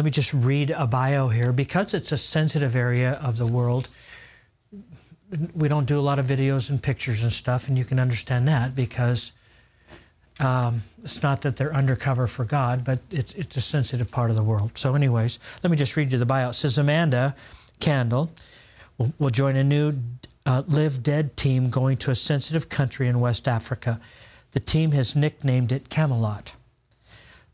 let me just read a bio here. Because it's a sensitive area of the world, we don't do a lot of videos and pictures and stuff, and you can understand that because um, it's not that they're undercover for God, but it's, it's a sensitive part of the world. So, anyways, let me just read you the bio. It says Amanda Kandle will, will join a new uh, Live Dead team going to a sensitive country in West Africa. The team has nicknamed it Camelot.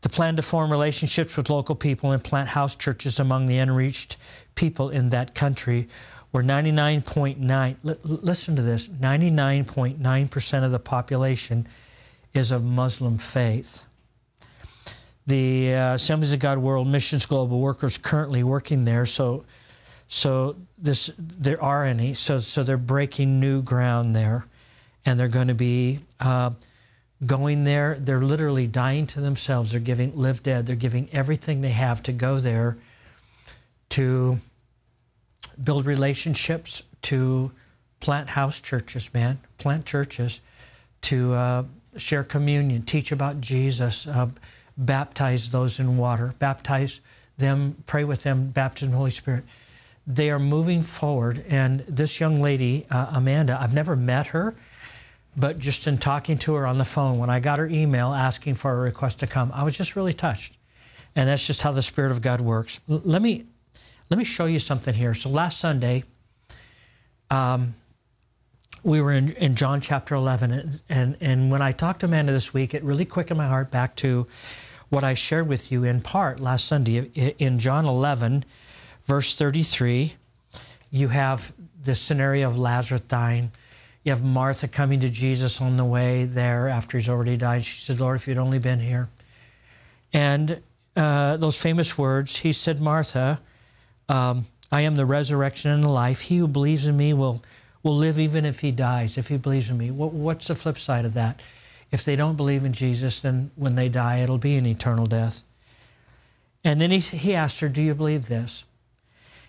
The plan to form relationships with local people and plant house churches among the unreached people in that country where 99.9 listen to this 99.9% of the population is of Muslim faith. The uh, Assemblies of God World Missions Global Workers currently working there, so so this there are any, so so they're breaking new ground there, and they're going to be uh, going there. They're literally dying to themselves. They're giving live dead. They're giving everything they have to go there to build relationships, to plant house churches, man, plant churches, to uh, share communion, teach about Jesus, uh, baptize those in water, baptize them, pray with them, baptize in Holy Spirit. They are moving forward, and this young lady, uh, Amanda, I've never met her but just in talking to her on the phone, when I got her email asking for a request to come, I was just really touched. And that's just how the Spirit of God works. L- let me let me show you something here. So last Sunday, um, we were in, in John chapter 11, and, and, and when I talked to Amanda this week, it really quickened my heart back to what I shared with you in part last Sunday. In John 11, verse 33, you have the scenario of Lazarus dying. You have Martha coming to Jesus on the way there after he's already died. She said, Lord, if you'd only been here. And uh, those famous words, he said, Martha, um, I am the resurrection and the life. He who believes in me will, will live even if he dies, if he believes in me. What, what's the flip side of that? If they don't believe in Jesus, then when they die, it'll be an eternal death. And then he, he asked her, Do you believe this?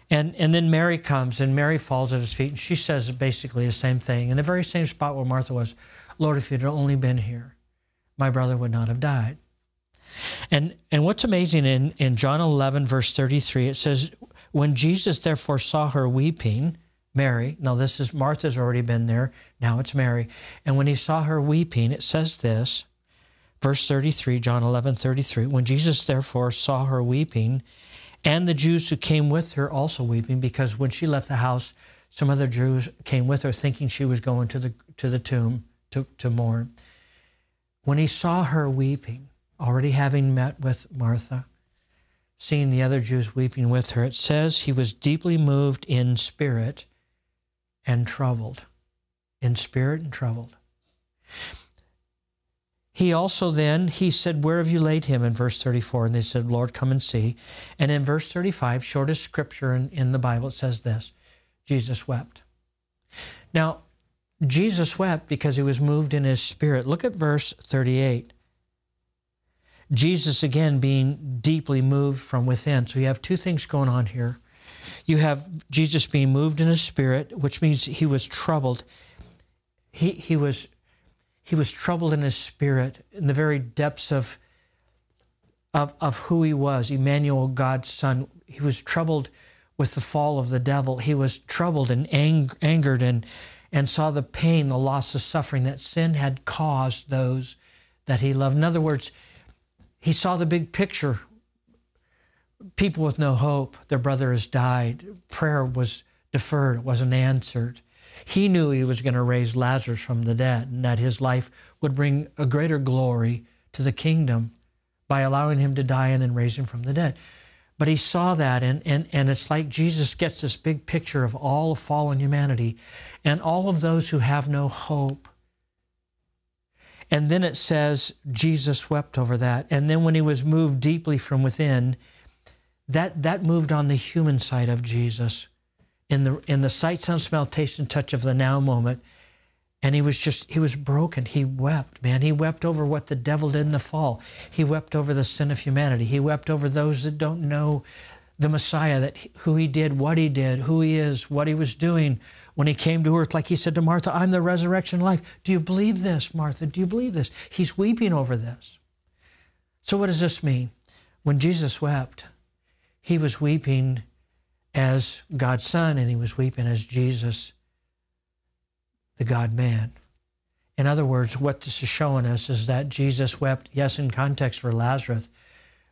And, and then Mary comes and Mary falls at his feet and she says basically the same thing in the very same spot where Martha was Lord, if you'd only been here, my brother would not have died. And, and what's amazing in, in John 11, verse 33, it says, When Jesus therefore saw her weeping, Mary, now this is Martha's already been there, now it's Mary. And when he saw her weeping, it says this, verse 33, John 11, 33, when Jesus therefore saw her weeping, and the Jews who came with her also weeping because when she left the house, some other Jews came with her thinking she was going to the, to the tomb to, to mourn. When he saw her weeping, already having met with Martha, seeing the other Jews weeping with her, it says he was deeply moved in spirit and troubled. In spirit and troubled. He also then, he said, Where have you laid him? in verse 34. And they said, Lord, come and see. And in verse 35, shortest scripture in, in the Bible, it says this Jesus wept. Now, Jesus wept because he was moved in his spirit. Look at verse 38. Jesus, again, being deeply moved from within. So you have two things going on here. You have Jesus being moved in his spirit, which means he was troubled. He, he was he was troubled in his spirit in the very depths of, of, of who he was, Emmanuel, God's son. He was troubled with the fall of the devil. He was troubled and ang- angered and, and saw the pain, the loss, the suffering that sin had caused those that he loved. In other words, he saw the big picture. People with no hope, their brother has died. Prayer was deferred, it wasn't answered. He knew he was going to raise Lazarus from the dead and that his life would bring a greater glory to the kingdom by allowing him to die and then raise him from the dead. But he saw that, and, and, and it's like Jesus gets this big picture of all of fallen humanity and all of those who have no hope. And then it says Jesus wept over that. And then when he was moved deeply from within, that, that moved on the human side of Jesus in the in the sight, sound, smell, taste, and touch of the now moment, And he was just, he was broken. He wept, man. He wept over what the devil did in the fall. He wept over the sin of humanity. He wept over those that don't know the Messiah, that who he did, what he did, who he is, what he was doing when he came to earth. Like he said to Martha, I'm the resurrection life. Do you believe this, Martha? Do you believe this? He's weeping over this. So, what does this mean? When Jesus wept, he was weeping as God's Son and he was weeping as Jesus, the God man. In other words, what this is showing us is that Jesus wept, yes, in context for Lazarus,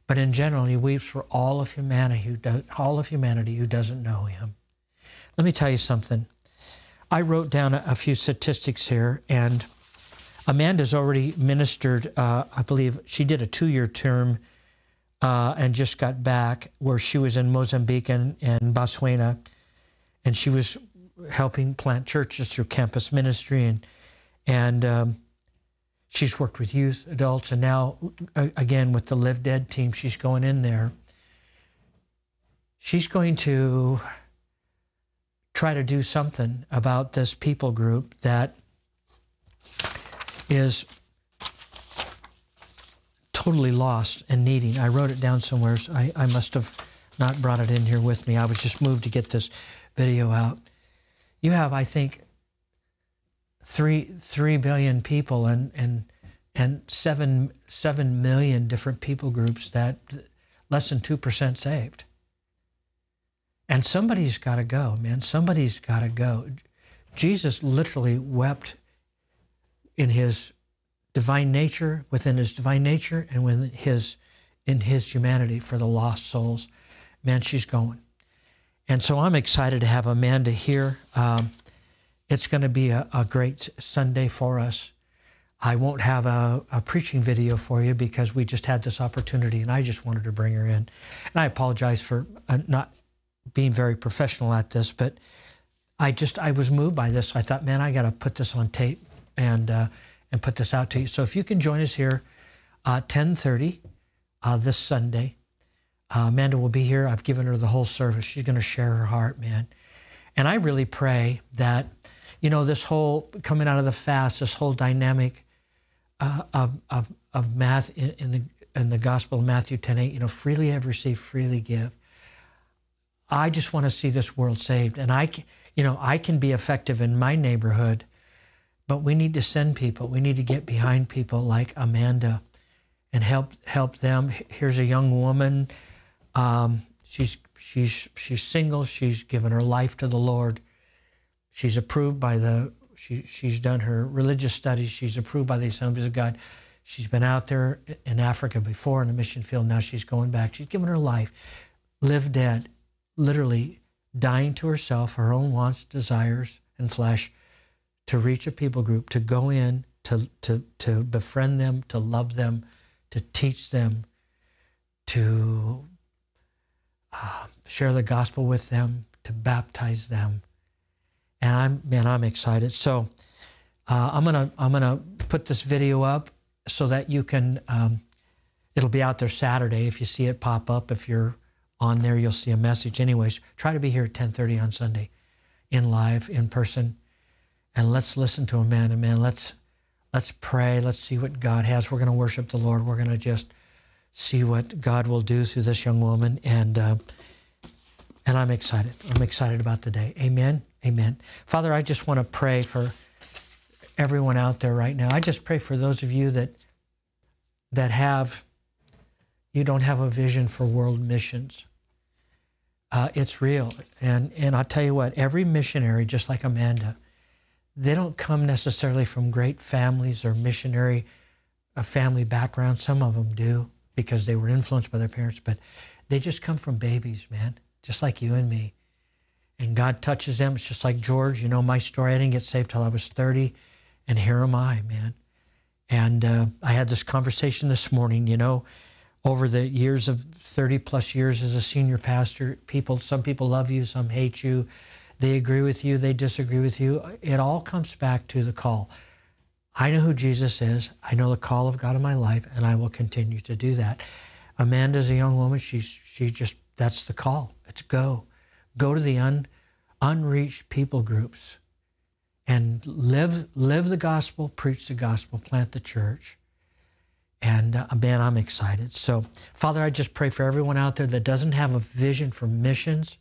but in general, he weeps for all of humanity who does, all of humanity who doesn't know him. Let me tell you something. I wrote down a, a few statistics here, and Amanda's already ministered. Uh, I believe she did a two-year term uh, and just got back, where she was in Mozambique and, and Botswana, and she was helping plant churches through campus ministry, and and um, she's worked with youth, adults, and now again with the Live Dead team, she's going in there. She's going to try to do something about this people group that is totally lost and needing. I wrote it down somewhere. So I, I must have not brought it in here with me. I was just moved to get this video out. You have, I think, three three billion people and and and seven seven million different people groups that less than two percent saved. And somebody's got to go, man. Somebody's got to go. Jesus literally wept in his divine nature, within his divine nature, and within his in his humanity for the lost souls. Man, she's going. And so I'm excited to have Amanda here. Um, it's going to be a, a, great Sunday for us. I won't have a, a, preaching video for you because we just had this opportunity and I just wanted to bring her in. And I apologize for uh, not being very professional at this, but I just, I was moved by this. I thought, man, I got to put this on tape and uh, and put this out to you. So if you can join us here, uh, 10:30 uh, this Sunday, uh, Amanda will be here. I've given her the whole service. She's going to share her heart, man. And I really pray that, you know, this whole coming out of the fast, this whole dynamic uh, of, of, of math in, in, the in the Gospel of Matthew 10:8, you know, freely have received, freely give. I just want to see this world saved, and I, you know, I can be effective in my neighborhood but we need to send people. We need to get behind people like Amanda and help help them. Here's a young woman. Um, she's she's she's single. She's given her life to the Lord. She's approved by the. She, she's done her religious studies. She's approved by the Assemblies of God. She's been out there in Africa before in the mission field. Now she's going back. She's given her life, lived dead, literally dying to herself, her own wants, desires, and flesh to reach a people group, to go in, to, to, to befriend them, to love them, to teach them, to uh, share the gospel with them, to baptize them. And I'm, man, I'm excited. So uh, I'm gonna, I'm gonna put this video up so that you can, um, it'll be out there Saturday. If you see it pop up, if you're on there, you'll see a message. Anyways, try to be here at 10:30 on Sunday, in live, in person and let's listen to him, man. Man, let's let's pray. Let's see what God has. We're going to worship the Lord. We're going to just see what God will do through this young woman, and uh, and I'm excited. I'm excited about the day. Amen. Amen. Father, I just want to pray for everyone out there right now. I just pray for those of you that that have you don't have a vision for world missions. Uh, it's real, and and I'll tell you what. Every missionary, just like Amanda they don't come necessarily from great families or missionary uh, family background. Some of them do because they were influenced by their parents, but they just come from babies, man, just like you and me. And God touches them. It's just like George. You know my story. I didn't get saved till I was 30, and here am I, man. And uh, I had this conversation this morning. You know, over the years of 30 plus years as a senior pastor, people, some people love you, some hate you they agree with you, they disagree with you. It all comes back to the call. I know who Jesus is. I know the call of God in my life, and I will continue to do that. Amanda's a young woman. She's she just that's the call. It's go, go to the un, unreached people groups, and live live the gospel, preach the gospel, plant the church. And uh, man, I'm excited. So, Father, I just pray for everyone out there that doesn't have a vision for missions.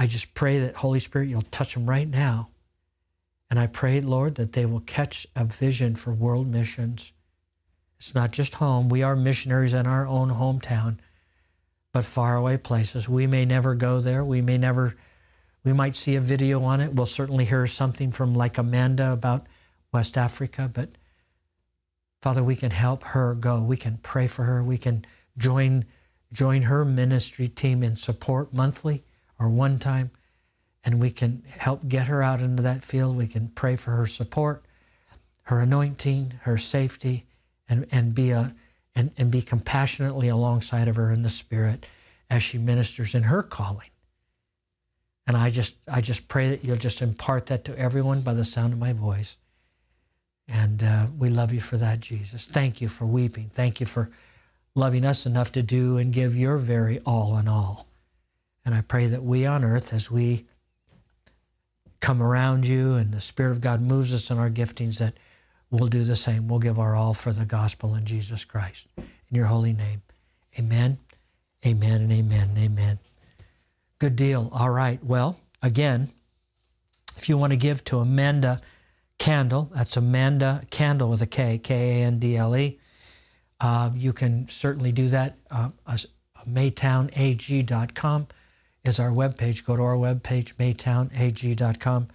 I just pray that Holy Spirit, you'll touch them right now. And I pray, Lord, that they will catch a vision for world missions. It's not just home. We are missionaries in our own hometown, but faraway places. We may never go there. We may never, we might see a video on it. We'll certainly hear something from like Amanda about West Africa, but Father, we can help her go. We can pray for her. We can join, join her ministry team in support monthly or one time, and we can help get her out into that field. We can pray for her support, her anointing, her safety, and, and be a and, and be compassionately alongside of her in the spirit as she ministers in her calling. And I just I just pray that you'll just impart that to everyone by the sound of my voice. And uh, we love you for that, Jesus. Thank you for weeping. Thank you for loving us enough to do and give your very all in all. And I pray that we on earth, as we come around you and the Spirit of God moves us in our giftings, that we'll do the same. We'll give our all for the gospel in Jesus Christ. In your holy name. Amen, amen, and amen, amen. Good deal. All right. Well, again, if you want to give to Amanda Kandle, that's Amanda Kandle with a K, K A N D L E, uh, you can certainly do that. Uh, MaytownAG.com is our webpage. Go to our webpage, MaytownAG.com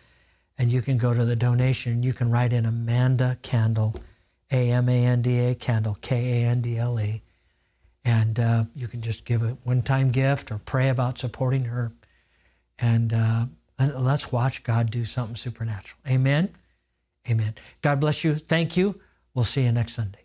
and you can go to the donation. You can write in Amanda Kandle, A M A N D A Kandle, K A N D L E, and uh, you can just give a one-time gift or pray about supporting her, and, uh, and let's watch God do something supernatural. Amen. Amen. God bless you. Thank you. We'll see you next Sunday.